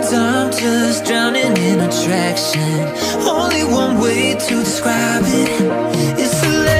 words, I'm just drowning in attraction Only one way to describe it is to let.